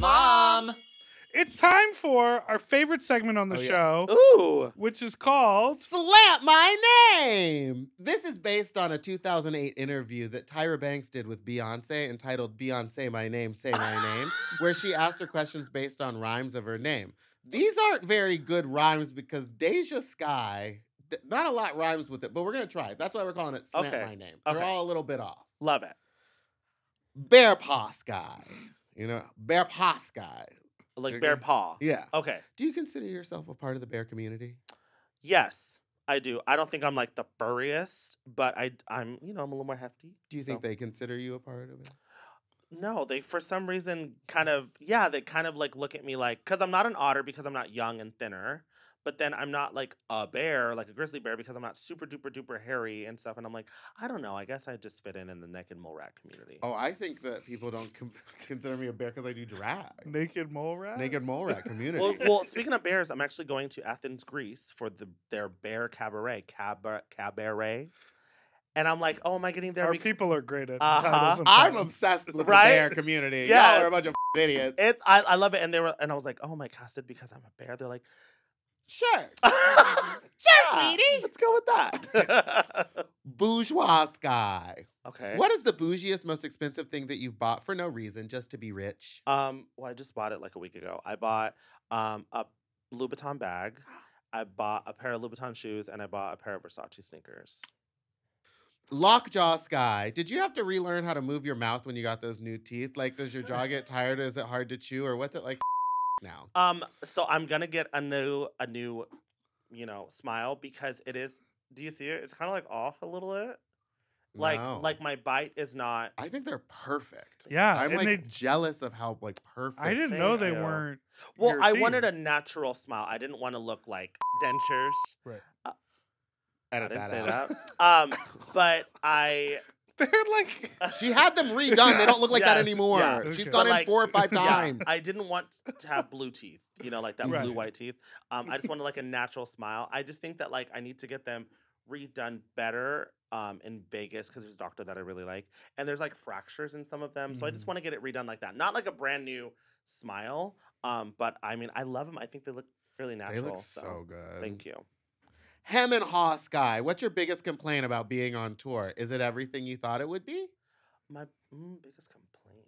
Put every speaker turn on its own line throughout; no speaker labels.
Mom.
It's time for our favorite segment on the
Oh, yeah.
show,
Ooh.
which is called
Slant my name. This is based on a 2008 interview that Tyra Banks did with Beyonce entitled Beyonce My Name, Say My Name, where she asked her questions based on rhymes of her name. These aren't very good rhymes because Deja Skye, not a lot rhymes with it, but we're going to try it. That's why we're calling it Slant
Okay.
My Name. They're
Okay.
all a little bit off.
Love it.
Bear Paw Sky. You know, Bear Paw Sky.
Like bear paw.
Yeah.
Okay.
Do you consider yourself a part of the bear community?
Yes, I do. I don't think I'm like the furriest, but I I'm you know I'm a little more hefty.
Do you think
so-
they consider you a part of it?
No, they for some reason kind of yeah they kind of like look at me like because I'm not an otter because I'm not young and thinner, but then I'm not like a bear like a grizzly bear because I'm not super duper duper hairy and stuff. And I'm like I don't know. I guess I just fit in in the naked mole rat community.
Oh, I think that people don't com- consider me a bear because I do drag.
Naked Mole Rat.
Naked mole rat community.
Well, well, speaking of bears, I'm actually going to Athens, Greece for the their bear cabaret, cabaret, cabaret, and I'm like, oh, am I getting there?
Our
bec-
people are great at
Uh-huh.
I'm obsessed with
Right?
the bear community. Y'all are a bunch of idiots.
It's I, I love it, and they were, and I was like, oh, am I casted because I'm a bear? They're like,
Sure.
sure,
sweetie.
let's go with that.
Bourgeois guy.
okay.
What is the bougiest, most expensive thing that you've bought for no reason, just to be rich?
Um, well, I just bought it like a week ago. I bought um a Louboutin bag. I bought a pair of Louboutin shoes, and I bought a pair of Versace sneakers.
Lockjaw sky. Did you have to relearn how to move your mouth when you got those new teeth? Like, does your jaw get tired? Is it hard to chew, or what's it like now?
Um, so I'm gonna get a new a new, you know, smile because it is. Do you see it? It's kind of like off a little bit. Like
No.
like my bite is not.
I think they're perfect.
Yeah,
I'm
and
like
they-
jealous of how like perfect.
I didn't know they
Thank you.
weren't.
Well,
your
I wanted a natural smile. I didn't want to look like dentures. Right. I
Edit
didn't
that
say
out.
that. Um, but I
They're like.
She had them redone. They don't look like that anymore.
yeah.
She's
Okay.
gone
But,
in four or five
yeah,
times.
I didn't want to have blue teeth, you know, like that
Right.
blue white teeth. Um, I just wanted like a natural smile. I just think that like I need to get them redone better um, in Vegas because there's a doctor that I really like, and there's like fractures in some of them, so I just
Mhm.
want to get it redone like that. Not like a brand new smile, um, but I mean I love them. I think they look really natural.
they
natural.
look so good.
Thank you.
Hem and Haw Sky. What's your biggest complaint about being on tour? Is it everything you thought it would be?
My mm, biggest complaint.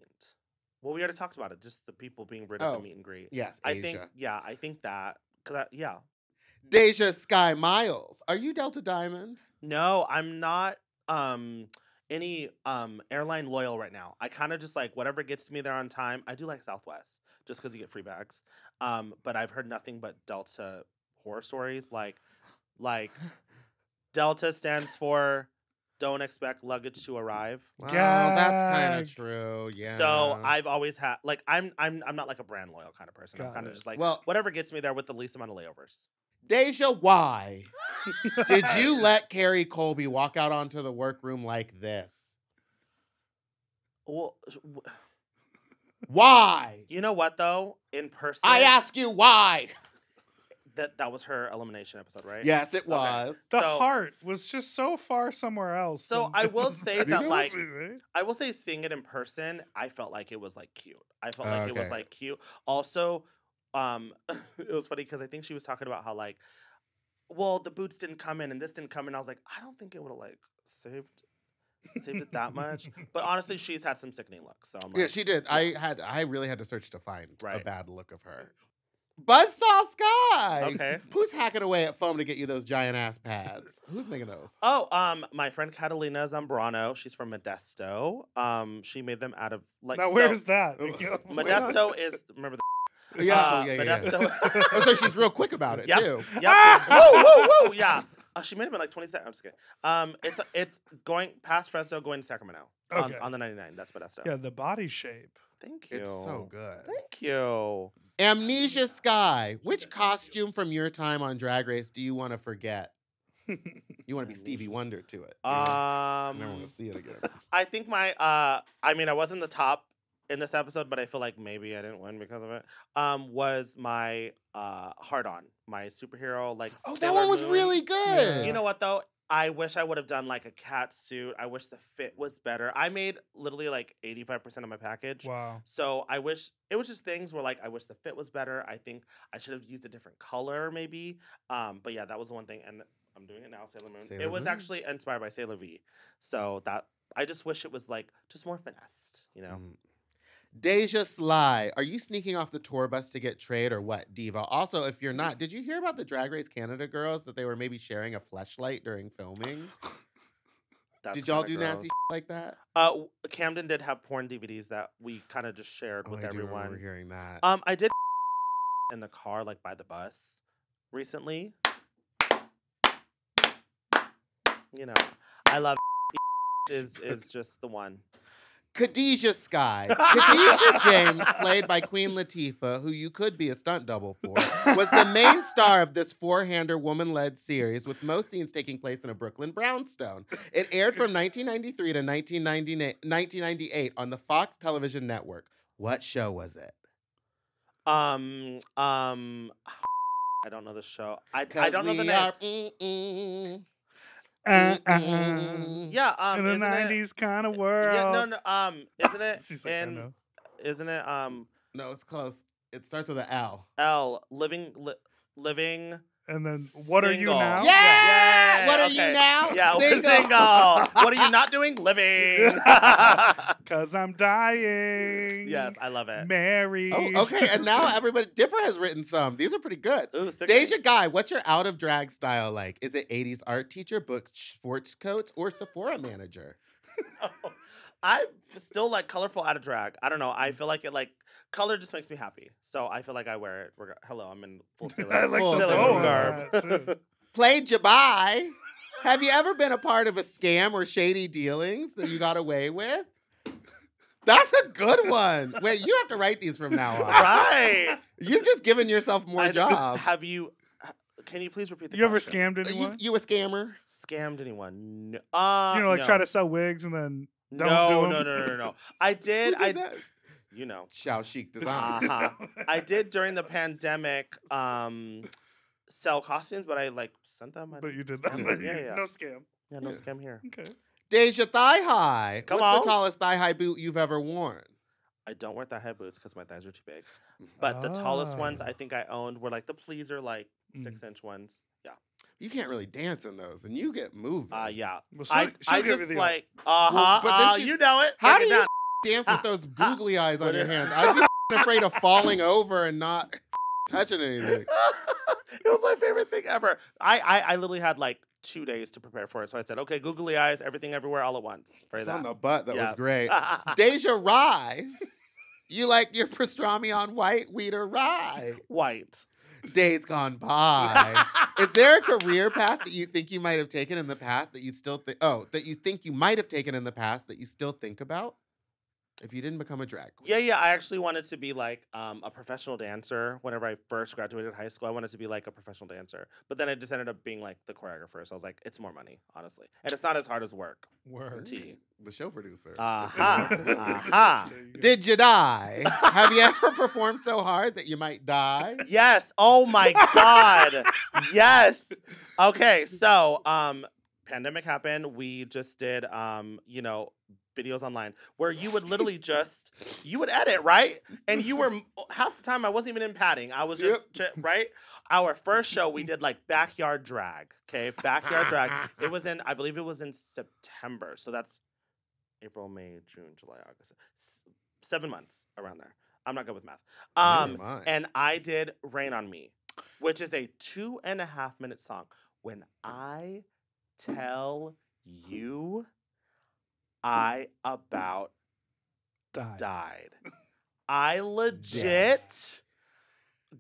Well, we already talked about it. Just the people being rid of
Oh,
the meet and greet.
Yes,
I think, yeah, I think that. Cause I, yeah,
Deja Skye Miles. Are you Delta Diamond?
No, I'm not um any um airline loyal right now. I kind of just like whatever gets me there on time. I do like Southwest just because you get free bags. Um, but I've heard nothing but Delta horror stories. Like, like Delta stands for don't expect luggage to arrive.
Well, that's kind of true. Yeah.
So I've always had like I'm I'm I'm not like a brand loyal kind of person. I'm kind of just like
well,
whatever gets me there with the least amount of layovers.
Deja, why did you let Kerri Colby walk out onto the workroom like this?
Well, sh-
Why?
you know what though? In person,
I ask you why.
That that was her elimination episode, right?
Yes, it
Okay.
was.
The
So-
heart was just so far somewhere else.
So I will say that like I will say seeing it in person, I felt like it was like cute. I felt like it was like cute. Also, um it was funny because I think she was talking about how like well, the boots didn't come in and this didn't come in. I was like, I don't think it would have like saved saved it that much. But honestly, she's had some sickening looks. So I'm like,
Yeah, she did. I had I really had to search to find a bad look of her. Buzzsaw Sky.
Okay.
Who's hacking away at foam to get you those giant ass pads? Who's making those?
Oh, um, my friend Catalina Zambrano, she's from Modesto. Um, she made them out of like
now
so-
where's that? You know?
Wait,
Modesto is remember the
Yeah,
uh,
oh, yeah, yeah, yeah.
Modesto.
Oh, so she's real quick about it
Yep.
too.
Yeah. woo, woo, woo. Yeah. Uh, she made it in like 20 seconds. I'm just kidding. Um, it's it's going past Fresno, going to Sacramento on,
Okay.
on the 99. That's Modesto.
Yeah, the body shape.
Thank you.
It's so good.
Thank you.
Amnesia Sky. Which costume from your time on Drag Race do you want to forget? You want to be Stevie Wonder to it. I never want
Um,
to see it again.
I think my uh, I mean, I wasn't the top in this episode, but I feel like maybe I didn't win because of it. Um, was my uh hard on my superhero like.
Oh, that
Sailor
one was
Moon.
really good.
You know what though? I wish I would have done like a cat suit. I wish the fit was better. I made literally like 85% of my package.
Wow.
So I wish it was just things where like I wish the fit was better. I think I should have used a different color maybe. Um, but yeah, that was the one thing. And I'm doing it now, Sailor Moon.
Sailor
it was
Moon.
actually inspired by Sailor V. So that I just wish it was like just more finessed, you know?
Mm. Deja Sly, are you sneaking off the tour bus to get trade or what, Diva? Also, if you're not, did you hear about the Drag Race Canada girls that they were maybe sharing a fleshlight during filming?
That's
did y'all do nasty
gross.
like that?
Uh, Camden did have porn DVDs that we kind of just shared
Oh,
with
I
everyone.
hearing that.
Um, I did in the car, like by the bus, recently. You know, I love is is just the one.
Khadijah Sky. Khadijah James, played by Queen Latifah, who you could be a stunt double for, was the main star of this four-hander woman-led series, with most scenes taking place in a Brooklyn brownstone. It aired from 1993 to 1998 1998 on the Fox television network. What show was it?
Um, um, I don't know the show. I I don't know the name.
are- mm-mm,
Uh, uh, uh.
Yeah, um,
In the nineties kind of world.
Yeah, no, no, um, isn't it?
She's like, I
in,
know.
isn't it? Um,
No, it's close. It starts with an L.
L living li- living.
And then what are you
Single.
now?
Yeah!
Yeah,
What are
okay.
you now?
Yeah, we're
Single.
single. what are you not doing? Living.
Cause I'm dying.
yes, I love it.
Married.
Oh, okay. And now everybody, Dipper has written some. These are pretty good.
Ooh, sick
Deja Guy, what's your out of drag style like? Is it 80s art teacher, books, sports coats, or Sephora manager?
Oh, I still like colorful out of drag. I don't know. I feel like it like color just makes me happy. So I feel like I wear it. reg- Hello, I'm in full sailor,
I like
the
sailor
bow
moon
on
garb.
that, too.
Played Jabai. Have you ever been a part of a scam or shady dealings that you got away with? That's a good one. Wait, you have to write these from now on.
right.
You've just given yourself more
I-
job.
Have you? Can you please repeat the
You ever
question?
scammed
Uh, You,
anyone?
you a scammer?
Scammed anyone? No. Uh,
You know, like
no.
try to sell wigs and then don't
no,
do
no,
'em?
no, no, no, no. I did.
Who
I.
did that?
You know.
Shao Chic design.
Uh-huh. I did during the pandemic. Um, sell costumes, but I like sent them. I
but you
didn't
did
scam
that.
them. Yeah, yeah.
No scam.
Yeah, no
Yeah.
scam here.
Okay.
Deja Thigh High.
Come
What's
on.
the tallest thigh high boot you've ever worn?
I don't wear thigh high boots because my thighs are too big. But the tallest ones
Ah.
I think I owned were like the pleaser, like
Mm.
six inch ones. Yeah.
You can't really dance in those, and you get moving.
Uh yeah.
Well, she'll,
I,
she'll
I just like uh huh.
but then
uh, you know it.
How
Break
do
it
you
down.
Dance with those
ah.
googly eyes on your hands? I'd be afraid of falling over and not touching anything.
it was my favorite thing ever. I, I I literally had like two days to prepare for it, so I said, okay, googly eyes, everything everywhere, all at once.
It's on the butt. That was great. Deja Rye. You like your pastrami on white, wheat, or rye?
White.
Days gone by. Is there a career path that you think you might have taken in the past that you still think? Oh, that you think you might have taken in the past that you still think about? If you didn't become a drag queen.
Yeah, yeah. I actually wanted to be like um, a professional dancer. Whenever I first graduated high school, I wanted to be like a professional dancer. But then I just ended up being like the choreographer. So I was like, it's more money, honestly, and it's not as hard as work.
Work.
T.
The show producer.
Aha, aha.
There you.
Did you die? have you ever performed so hard that you might die?
Yes. Oh my god. yes. Okay. So, um, pandemic happened. We just did, um, you know, videos online where you would literally just you would edit right, and you were half the time I wasn't even in padding. I was just ch- right. Our first show we did like backyard drag. Okay, backyard drag. It was in I believe it was in September. So that's April, May, June, July, August. Seven months around there. I'm not good with math. Um,
mind.
and I did Rain on Me, which is a two and a half minute song. When I tell you, I about
Died.
died. I legit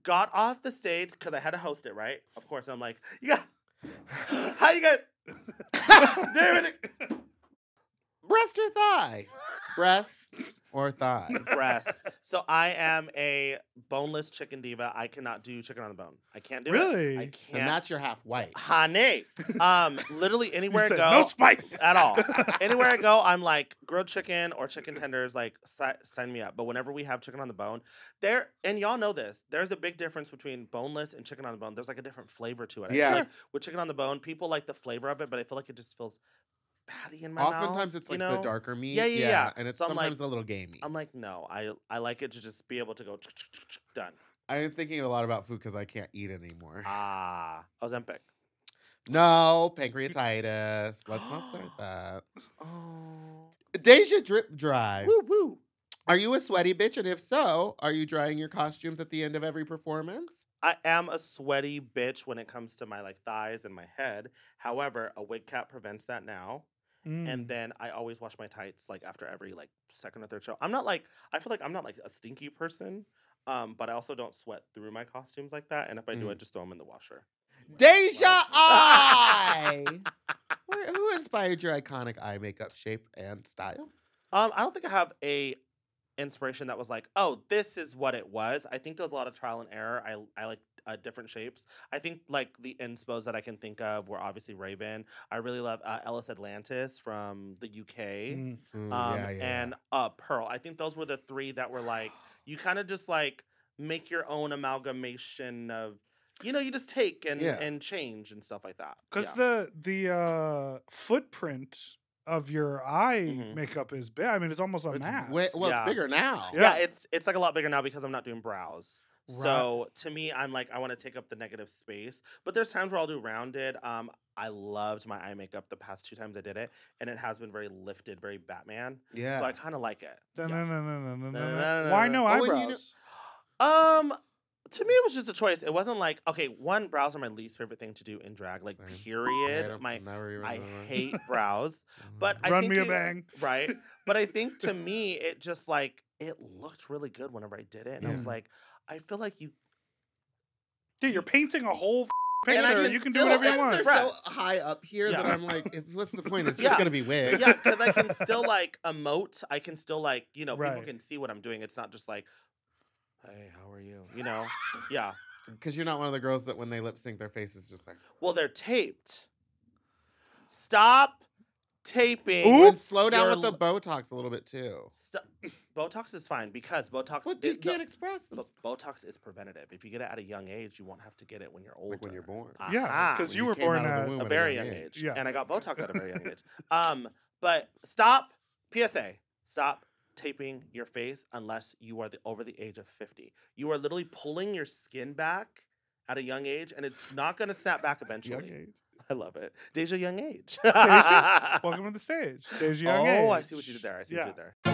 got off the stage because I had to host it, right? Of course, I'm like, yeah, how you guys? Damn it.
Breast or thigh? breast or thigh?
breast. So I am a boneless chicken diva. I cannot do chicken on the bone. I can't do it.
Really?
I can't.
And that's your half white.
Honey. Um, literally
You
anywhere I
said,
go.
no spice
at all. Anywhere I go, I'm like grilled chicken or chicken tenders. Like si- sign me up. But whenever we have chicken on the bone, there and y'all know this. There's a big difference between boneless and chicken on the bone. There's like a different flavor to it. I feel
Yeah.
like with chicken on the bone, people like the flavor of it, but I feel like it just feels fatty in my mouth.
Oftentimes it's
you
like the darker meat.
Yeah, yeah, yeah.
And it's
So I'm like-
sometimes a little gamey.
I'm like, no, I I like it to just be able to go done.
I'm thinking a lot about food because I can't eat anymore.
Ah, Ozempic.
no, pancreatitis. Let's not start that.
Oh,
Deja drip dry.
woo woo.
Are you a sweaty bitch? And if so, are you drying your costumes at the end of every performance?
I am a sweaty bitch when it comes to my like thighs and my head. However, a wig cap prevents that now.
Mm.
And then I always wash my tights like after every like second or third show. I'm not like I feel like I'm not like a stinky person. Um, but I also don't sweat through my costumes like that. And if I do, I
Mm.
just throw them in the washer.
Deja
Wow.
eye. Who inspired your iconic eye makeup shape and style?
Um, I don't think I have a inspiration that was like, oh, this is what it was. I think there was a lot of trial and error. I I like uh, different shapes. I think like the inspos that I can think of were obviously Raven. I really love uh, Ellis Atlantis from the UK.
Mm.
Mm,
um,
yeah, yeah,
and uh, Pearl. I think those were the three that were like you kind of just like make your own amalgamation of, you know, you just take and
Yeah.
and change and stuff like that.
Because
Yeah.
the the uh, footprint of your eye
Mhm.
makeup is big. I mean, it's almost a
It's
mask.
way- well,
Yeah.
it's bigger now.
Yeah.
yeah, it's it's like a lot bigger now because I'm not doing brows.
Right.
So to me, I'm like I want to take up the negative space, but there's times where I'll do rounded. Um, I loved my eye makeup the past two times I did it, and it has been very lifted, very Batman.
Yeah.
So I kind of like it. Yeah.
Why no
Oh, you know-
eyebrows?
Um, to me, it was just a choice. It wasn't like okay, one brows are my least favorite thing to do in drag. Like
Same.
Period. My I hate brows, but I
Run me a
it-
bang.
right? But I think to me, it just like it looked really good whenever I did it, and I was like, I feel like you
Dude, you're painting a whole f-
And I
picture.
can
You can do whatever you want.
They're so high up here that I'm like, is, what's the point? It's
Yeah.
just gonna be wig.
yeah, because I can still like emote. I can still like you know people can see what I'm doing. It's not just like, hey, how are you? You know, yeah.
Because you're not one of the girls that when they lip sync, their face is just like.
Well, they're taped. Stop taping.
Ooh.
And slow down with the Botox a little bit too.
St- Botox is fine because Botox.
But you
it-
can't express them.
Botox is preventative. If you get it at a young age, you won't have to get it when you're older.
Like when you're born.
Yeah, because
When
you were born
out of
at
womb
a very young age.
Yeah.
And I got Botox at a very young age. Um, but stop. PSA. Stop taping your face unless you are the, over the age of 50. You are literally pulling your skin back at a young age, and it's not going to snap back eventually. I love it. Deja young age.
Welcome to the stage. Your young
oh,
age.
Oh, I see what you did there. I see
yeah.
what you did there.